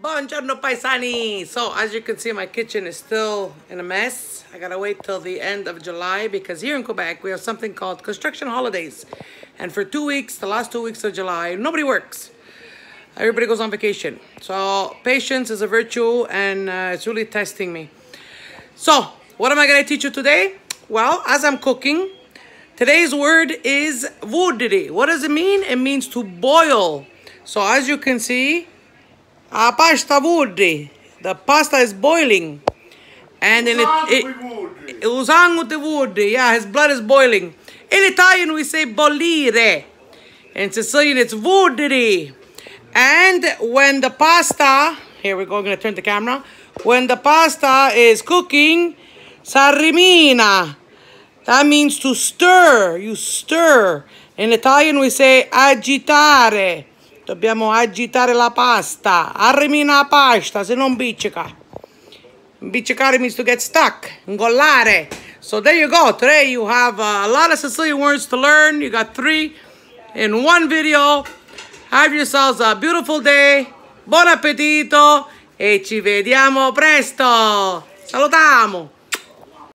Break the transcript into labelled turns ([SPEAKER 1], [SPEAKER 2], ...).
[SPEAKER 1] Buongiorno paisani! So as you can see my kitchen is still in a mess. I gotta wait till the end of July because here in Quebec we have something called construction holidays. And for two weeks, the last two weeks of July, nobody works. Everybody goes on vacation. So patience is a virtue and uh, it's really testing me. So what am I gonna teach you today? Well, as I'm cooking, today's word is vudri. What does it mean? It means to boil. So as you can see, a pasta vudri. The pasta is boiling. And in it, it Usangu de vudri. Yeah, his blood is boiling. In Italian, we say bollire. In Sicilian, it's vudri. And when the pasta, here we go, I'm going to turn the camera. When the pasta is cooking, sarrimina. That means to stir. You stir. In Italian, we say agitare. Dobbiamo agitare la pasta. Arrimina la pasta, se non biccica. Biccicare means to get stuck. Ngollare. So there you go. Today you have a lot of Sicilian words to learn. You got three in one video. Have yourselves a beautiful day. Buon appetito e ci vediamo presto. Salutiamo.